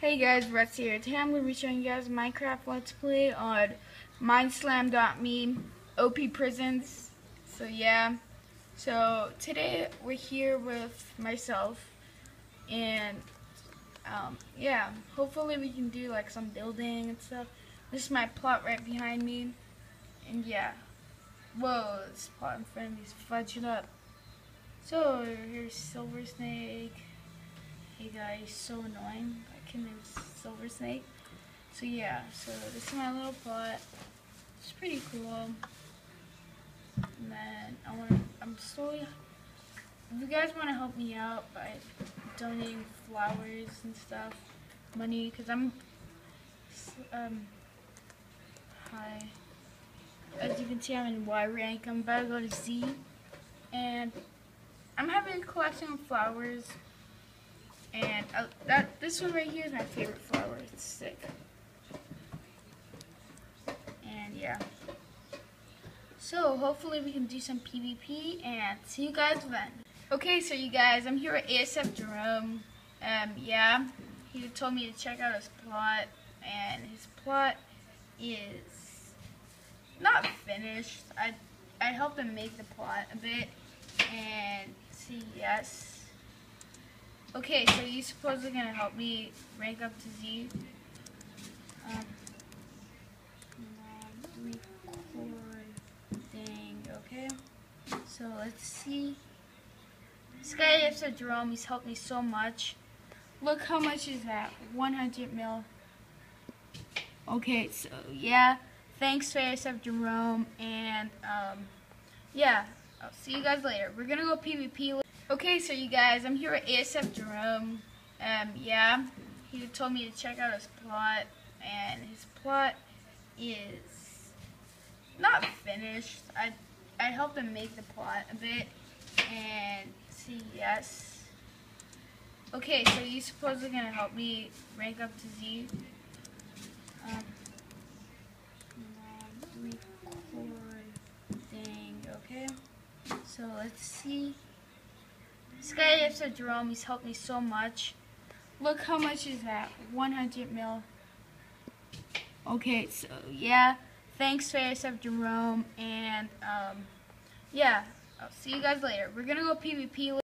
Hey guys, Rex here. Today I'm going to be showing you guys Minecraft Let's Play on Mineslam.me, OP Prisons. So yeah, so today we're here with myself, and um, yeah, hopefully we can do like some building and stuff. This is my plot right behind me, and yeah. Whoa, this plot in front of me is fudged up. So here's Silver Snake. Hey guys, so annoying. Can Snake. So yeah, so this is my little pot. It's pretty cool. And then I want to, I'm slowly, if you guys want to help me out by donating flowers and stuff, money, because I'm, um, hi. As you can see, I'm in Y rank. I'm about to go to Z. And I'm having a collection of flowers. And uh, that this one right here is my favorite flower. It's sick. And yeah. So hopefully we can do some PvP and see you guys then. Okay, so you guys, I'm here with ASF Jerome. Um, yeah, he told me to check out his plot, and his plot is not finished. I I helped him make the plot a bit, and see, yes. Okay, so you supposedly gonna help me rank up to Z. Um, recording, okay? So let's see. This guy said Jerome, he's helped me so much. Look how much is that? 100 mil. Okay, so yeah. Thanks to ASF Jerome, and um, yeah, I'll see you guys later. We're gonna go PvP. Okay, so you guys, I'm here with ASF Jerome. Um, yeah, he told me to check out his plot, and his plot is not finished. I I helped him make the plot a bit, and see, yes. Okay, so you supposedly gonna help me rank up to Z. Um, recording, okay? So let's see. Guy I said Jerome, he's helped me so much. Look how much is that? 100 mil. Okay, so yeah. Thanks to ASF Jerome, and um, yeah, I'll see you guys later. We're gonna go PvP.